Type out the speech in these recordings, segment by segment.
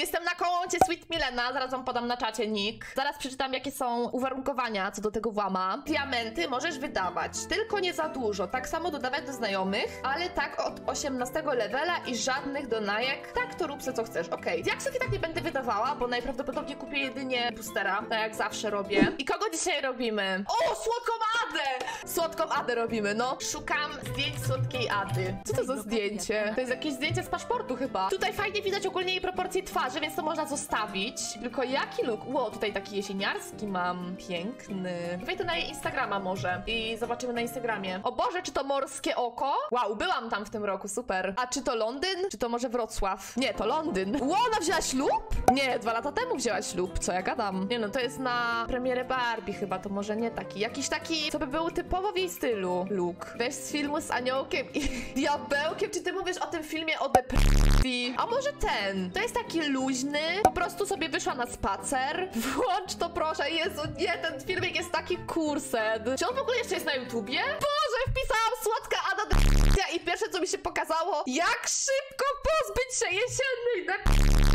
Jestem na koncie Sweet Milena, zaraz wam podam na czacie nick. Zaraz przeczytam, jakie są uwarunkowania co do tego włama. Diamenty możesz wydawać, tylko nie za dużo. Tak samo dodawać do znajomych, ale tak od 18 levela i żadnych donajek. Tak to rób se co chcesz. Okej, diaksów i tak nie będę wydawała, bo najprawdopodobniej kupię jedynie boostera, tak jak zawsze robię. I kogo dzisiaj robimy? O, słodką Adę! Słodką Adę robimy, no. Szukam zdjęć słodkiej Ady. Co to za zdjęcie? To jest jakieś zdjęcie z paszportu chyba. Tutaj fajnie widać ogólnie jej proporcje twarzy, więc to można zostawić. Tylko jaki look? Ło, tutaj taki jesieniarski mam. Piękny. Wejdę na jej Instagrama może i zobaczymy na Instagramie. O Boże, czy to morskie oko? Wow, byłam tam w tym roku, super. A czy to Londyn? Czy to może Wrocław? Nie, to Londyn. Ło, ona wzięła ślub? Nie, dwa lata temu wzięła ślub. Co ja gadam? Nie no, to jest na premierę Barbie chyba, to może nie taki. Jakiś taki, co by był typowo w jej stylu look. Weź z filmu z aniołkiem i diabełkiem. Czy ty mówisz o tym filmie o depresji? A może ten? To jest taki luźny. Po prostu sobie wyszła na spacer. Włącz to proszę. Jezu, nie, ten filmik jest taki kursed. Czy on w ogóle jeszcze jest na YouTubie? Boże, wpisałam słodka Ada i pierwsze co mi się pokazało, jak szybko pozbyć się jesiennej depresji.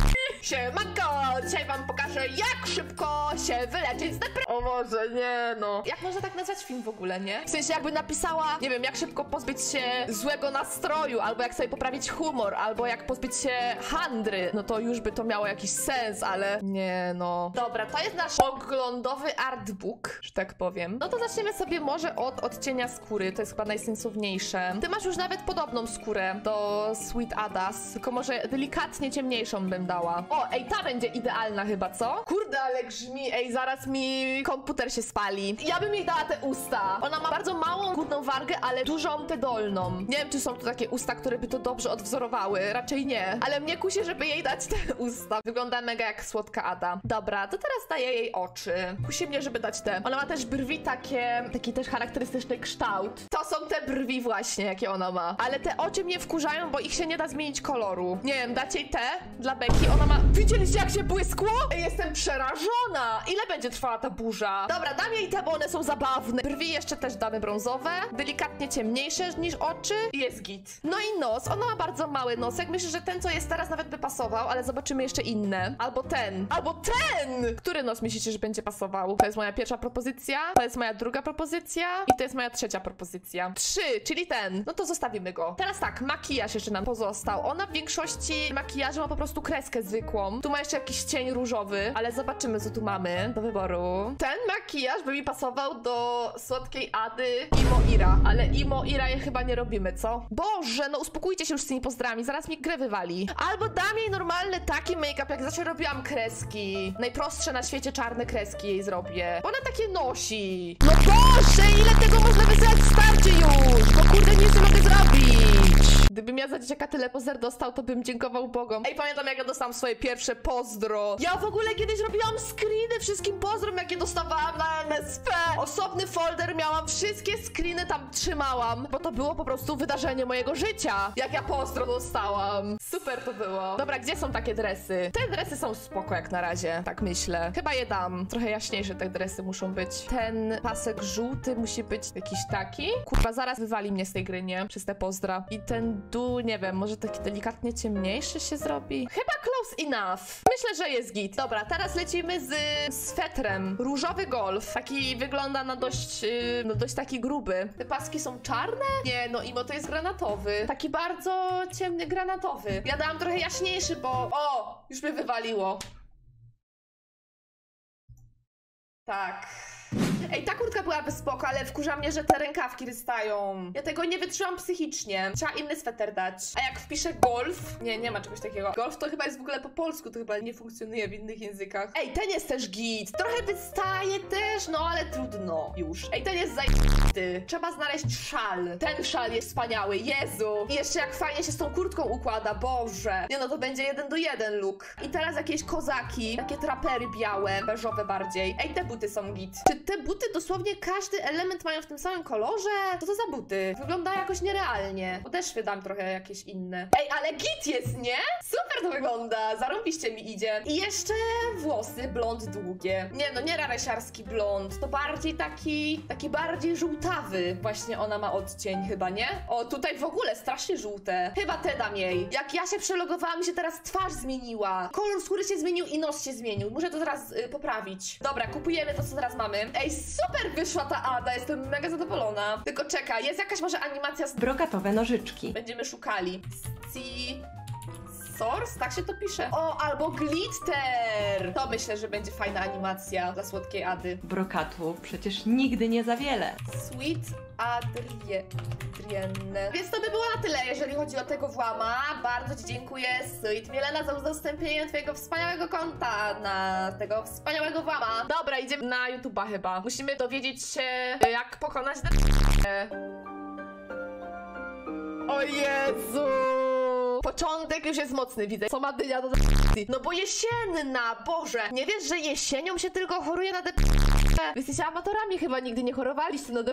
Siemanko, dzisiaj wam pokażę jak szybko się wyleczyć z depresji. O Boże, nie no. Jak można tak nazwać film w ogóle, nie? W sensie jakby napisała, nie wiem, jak szybko pozbyć się złego nastroju, albo jak sobie poprawić humor, albo jak pozbyć się handry, no to już by to miało jakiś sens, ale nie no. Dobra, to jest nasz oglądowy artbook, że tak powiem. No to zaczniemy sobie może od odcienia skóry, to jest chyba najsensowniejsze. Ty masz już nawet podobną skórę do Sweet Adas, tylko może delikatnie ciemniejszą bym dała. O, ej, ta będzie idealna chyba, co? Kurde, ale grzmi, ej, zaraz mi komputer się spali. Ja bym jej dała te usta. Ona ma bardzo małą górną wargę, ale dużą tę dolną. Nie wiem, czy są tu takie usta, które by to dobrze odwzorowały. Raczej nie. Ale mnie kusi, żeby jej dać te usta. Wygląda mega jak słodka Ada. Dobra, to teraz daję jej oczy. Kusi mnie, żeby dać te. Ona ma też brwi takie, taki też charakterystyczny kształt. To są te brwi właśnie, jakie ona ma. Ale te oczy mnie wkurzają, bo ich się nie da zmienić koloru. Nie wiem, dacie jej te dla Beki. Ona ma... Widzieliście, jak się błyskło? Jestem przerażona. Ile będzie trwała ta burza? Dobra, dam jej te, bo one są zabawne. Brwi jeszcze też damy brązowe. Delikatnie ciemniejsze niż oczy. I jest git. No i nos. Ona ma bardzo mały nosek. Myślę, że ten, co jest teraz, nawet by pasował, ale zobaczymy jeszcze inne. Albo ten. Albo ten! Który nos myślicie, że będzie pasował? To jest moja pierwsza propozycja. To jest moja druga propozycja. I to jest moja trzecia propozycja. Trzy, czyli ten. No to zostawimy go. Teraz tak, makijaż jeszcze nam pozostał. Ona w większości makijażu ma po prostu kreskę zwykłą. Tu ma jeszcze jakiś cień różowy, ale zobaczymy, co tu mamy do wyboru. Ten makijaż by mi pasował do słodkiej Ady Imo Ira, ale Imo Ira je chyba nie robimy, co? Boże, no uspokójcie się już z tymi pozdrami, zaraz mi grę wywali. Albo dam jej normalny taki make-up, jak zawsze robiłam kreski. Najprostsze na świecie czarne kreski jej zrobię. Ona takie nosi. No Boże, ile tego można wysyłać? Starczy już! Bo kurde, nic nie mogę zrobić. Gdybym ja za dzieciaka tyle pozer dostał, to bym dziękował Bogom. Ej, pamiętam jak ja dostałam swoje pierwsze pozdro. Ja w ogóle kiedyś robiłam screeny wszystkim pozdrom, jakie dostawałam na MSP. Osobny folder miałam, wszystkie screeny tam trzymałam, bo to było po prostu wydarzenie mojego życia. Jak ja pozdro dostałam. Super to było. Dobra, gdzie są takie dresy? Te dresy są spoko jak na razie, tak myślę. Chyba je dam. Trochę jaśniejsze te dresy muszą być. Ten pasek żółty musi być jakiś taki. Kurwa, zaraz wywali mnie z tej gry, nie? Przez te pozdra. I ten dół, nie wiem, może taki delikatnie ciemniejszy się zrobi? Chyba close enough. Myślę, że jest git. Dobra, teraz lecimy z swetrem. Różowy golf. Taki wygląda na dość, yy, no dość taki gruby. Te paski są czarne? Nie, no imo to jest granatowy. Taki bardzo ciemny granatowy. Ja dałam trochę jaśniejszy, bo... O! Już mnie wywaliło. Tak. Ej, ta kurtka byłaby spoko, ale wkurza mnie, że te rękawki wystają. Ja tego nie wytrzymam psychicznie. Trzeba inny sweter dać. A jak wpiszę golf... Nie, nie ma czegoś takiego. Golf to chyba jest w ogóle po polsku, to chyba nie funkcjonuje w innych językach. Ej, ten jest też git. Trochę wystaje też, no ale trudno. Już. Ej, ten jest zajęty. Trzeba znaleźć szal. Ten szal jest wspaniały, Jezu. I jeszcze jak fajnie się z tą kurtką układa, Boże. Nie no, to będzie jeden do jeden look. I teraz jakieś kozaki, takie trapery białe, beżowe bardziej. Ej, te buty są git. Czy te buty buty dosłownie każdy element mają w tym samym kolorze. Co to za buty? Wygląda jakoś nierealnie. Podeszwy dam trochę jakieś inne. Ej, ale git jest, nie? Super to wygląda. Zarąbiście mi idzie. I jeszcze włosy blond długie. Nie no, nie raresiarski blond. To bardziej taki, taki bardziej żółtawy. Właśnie ona ma odcień chyba, nie? O, tutaj w ogóle strasznie żółte. Chyba te dam jej. Jak ja się przelogowałam, się teraz twarz zmieniła. Kolor skóry się zmienił i nos się zmienił. Muszę to teraz y, poprawić. Dobra, kupujemy to, co teraz mamy. Ej, super wyszła ta Ada. Jestem mega zadowolona. Tylko czekaj, jest jakaś może animacja z... Brokatowe nożyczki. Będziemy szukali. Sci... Source? Tak się to pisze. O, albo Glitter! To myślę, że będzie fajna animacja dla słodkiej Ady. Brokatu przecież nigdy nie za wiele. Sweet Adrie... Adrienne. Więc to by było na tyle, jeżeli chodzi o tego włama. Bardzo Ci dziękuję, Sweet Milena, za udostępnienie Twojego wspaniałego konta na tego wspaniałego włama. Dobra, idziemy na YouTube'a chyba. Musimy dowiedzieć się, jak pokonać O Jezu! Początek już jest mocny, widzę. Co ma dynia do d- No bo jesienna, Boże! Nie wiesz, że jesienią się tylko choruje na d- Wy jesteście amatorami, chyba nigdy nie chorowaliście na d-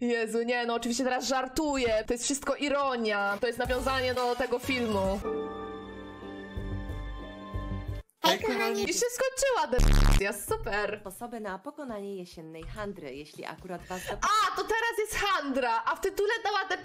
Jezu, nie, no oczywiście teraz żartuję. To jest wszystko ironia. To jest nawiązanie do tego filmu. Hej kochani, I się skończyła d- super. Sposoby na pokonanie jesiennej handry, jeśli akurat was. A, to teraz jest handra, a w tytule dała d-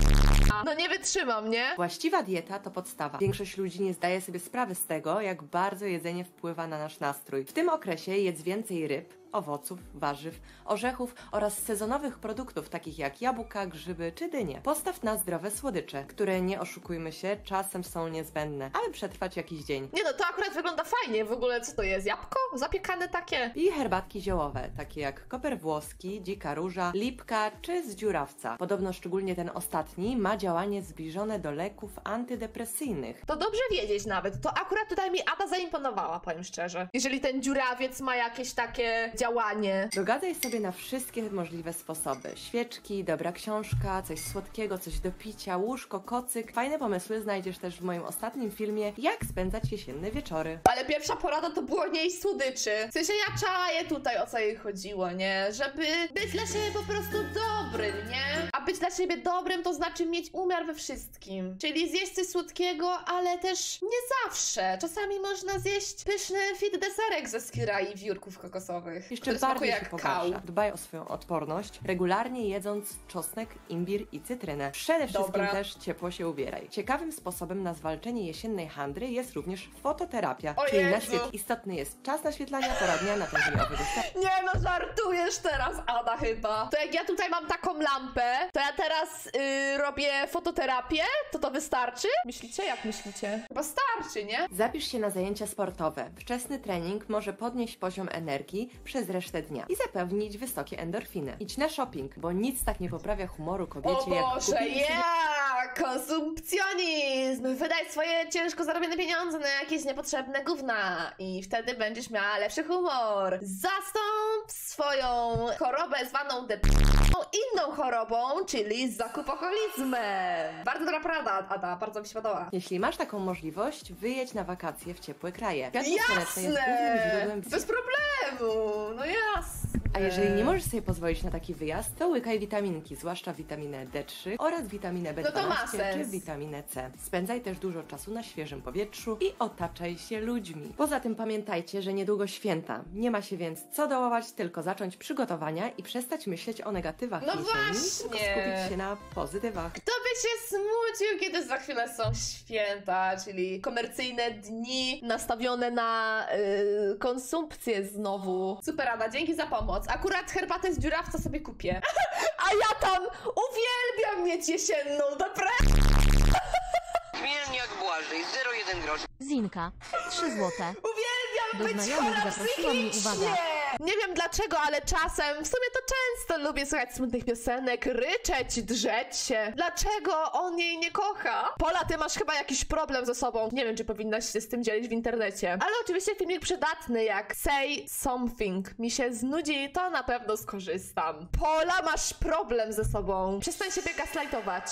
No nie wytrzymam, nie? Właściwa dieta to podstawa. Większość ludzi nie zdaje sobie sprawy z tego, jak bardzo jedzenie wpływa na nasz nastrój. W tym okresie jedz więcej ryb, owoców, warzyw, orzechów oraz sezonowych produktów takich jak jabłka, grzyby czy dynie. Postaw na zdrowe słodycze, które nie oszukujmy się, czasem są niezbędne, aby przetrwać jakiś dzień. Nie no, to akurat wygląda fajnie. W ogóle co to jest? Jabłko? Zapiekane takie? I herbatki ziołowe, takie jak koper włoski, dzika róża, lipka czy z dziurawca. Podobno szczególnie ten ostatni ma działanie zbliżone do leków antydepresyjnych. To dobrze wiedzieć nawet. To akurat tutaj mi Ada zaimponowała, powiem szczerze. Jeżeli ten dziurawiec ma jakieś takie działanie. Dogadzaj sobie na wszystkie możliwe sposoby. Świeczki, dobra książka, coś słodkiego, coś do picia, łóżko, kocyk. Fajne pomysły znajdziesz też w moim ostatnim filmie Jak spędzać jesienne wieczory. Ale pierwsza porada to było nie iść słodyczy. W sensie ja czaję tutaj o co jej chodziło, nie? Żeby być dla siebie po prostu dobrym, nie? A być dla siebie dobrym to znaczy mieć umiar we wszystkim. Czyli zjeść coś słodkiego, ale też nie zawsze. Czasami można zjeść pyszny fit deserek ze skira i wiórków kokosowych. Jeszcze bardziej się jak kał. Dbaj o swoją odporność, regularnie jedząc czosnek, imbir i cytrynę. Przede wszystkim Dobra. też ciepło się ubieraj. Ciekawym sposobem na zwalczenie jesiennej handry jest również fototerapia, O czyli na Jezu. świet istotny jest czas naświetlania, pora dnia, natężeniowy dostęp. Nie no, żartujesz teraz, Ada, chyba. To jak ja tutaj mam taką lampę, to ja teraz y, robię fototerapię, to to wystarczy? Myślicie? Jak myślicie? Chyba starczy, nie? Zapisz się na zajęcia sportowe. Wczesny trening może podnieść poziom energii przez resztę dnia i zapewnić wysokie endorfiny. Idź na shopping, bo nic tak nie poprawia humoru kobiecie jak Boże, kupienie ja! Konsumpcjonizm! Wydaj swoje ciężko zarobione pieniądze na jakieś niepotrzebne gówna i wtedy będziesz miała lepszy humor. Zastąp swoją chorobę zwaną depresją inną chorobą, czyli zakupoholizmem. Bardzo dobra prawda, Ada, bardzo mi się podoba. Jeśli masz taką możliwość, wyjedź na wakacje w ciepłe kraje. Jest głównym Jasne! źródłem Bez problemu! No jasne! Jeżeli nie możesz sobie pozwolić na taki wyjazd, to łykaj witaminki, zwłaszcza witaminę D3 oraz witaminę B12 No to ma czy sens. witaminę C. Spędzaj też dużo czasu na świeżym powietrzu i otaczaj się ludźmi. Poza tym pamiętajcie, że niedługo święta. Nie ma się więc co dołować, tylko zacząć przygotowania i przestać myśleć o negatywach No jesieni, tylko właśnie. skupić się na pozytywach. Kto by się smucił, kiedy za chwilę są święta, czyli komercyjne dni nastawione na yy, konsumpcję znowu. Super, Ada, dzięki za pomoc. Akurat herbatę z dziurawca sobie kupię. A ja tam uwielbiam mieć jesienną depresję. Chmielniak Błażej, 0,1 grosz. Zinka, 3 złote. Uwielbiam Do być znajomych chora zaprosiła mnie, psychicznie. uwaga. Nie wiem dlaczego, ale czasem, w sumie to często lubię słuchać smutnych piosenek, ryczeć, drzeć się. Dlaczego on jej nie kocha? Pola, ty masz chyba jakiś problem ze sobą. Nie wiem, czy powinnaś się z tym dzielić w internecie. Ale oczywiście filmik przydatny, jak say something mi się znudzi, to na pewno skorzystam. Pola, masz problem ze sobą. Przestań siebie gaslightować.